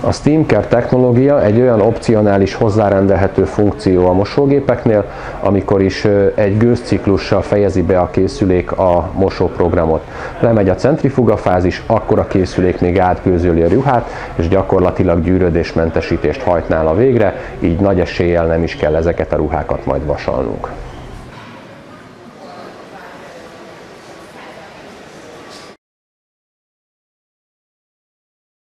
A SteamCare technológia egy olyan opcionális hozzárendelhető funkció a mosógépeknél, amikor is egy gőzciklussal fejezi be a készülék a mosóprogramot. Lemegy a centrifuga fázis, akkor a készülék még átgőzöli a ruhát, és gyakorlatilag gyűrödésmentesítést hajtnál a végre, így nagy eséllyel nem is kell ezeket a ruhákat majd vasalnunk.